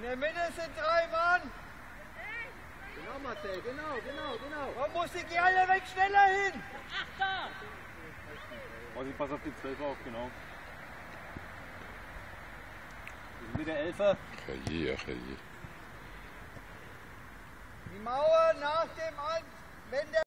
In der Mitte sind drei Mann. Genau, Marcel, genau, genau, genau. Warum muss die alle weg schneller hin. Also pass auf die 12 auf, genau. Mit der Elfer. Ach je, ach je. Die Mauer nach dem An wenn der